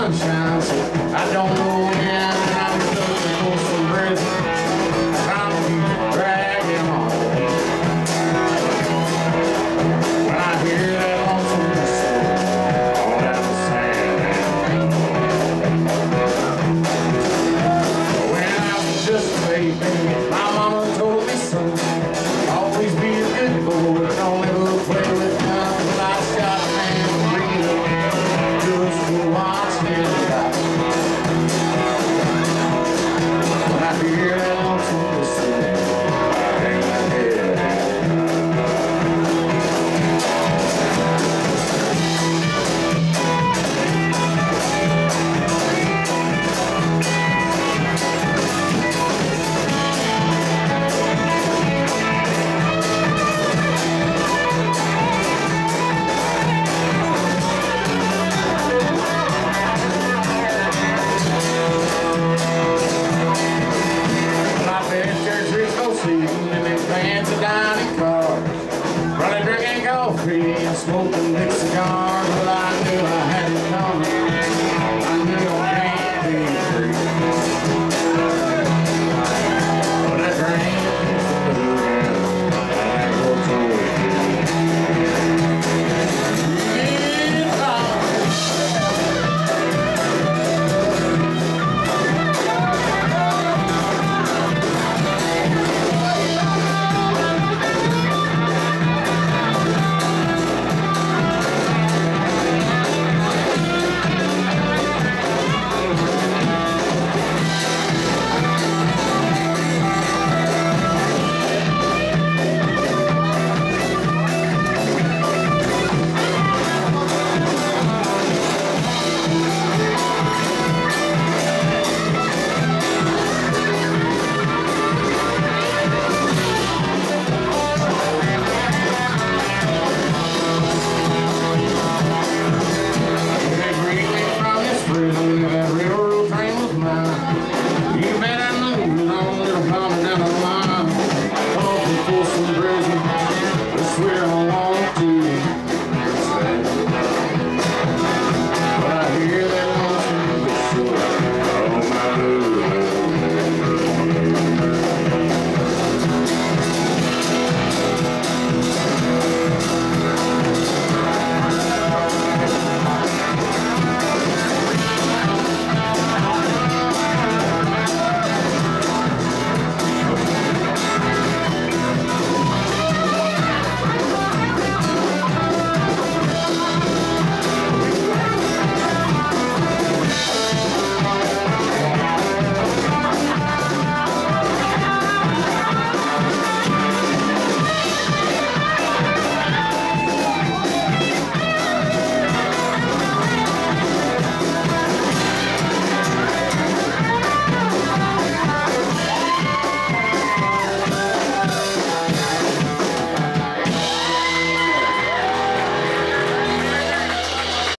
sunshine. So I don't know when, happened. I'm looking for some rest. I'm dragging on. When I hear that lonesome whistle, all that was sad. When I was just a baby, my mama told me so. seen and they playing to dining car. running, drinking coffee, and smoking big cigars.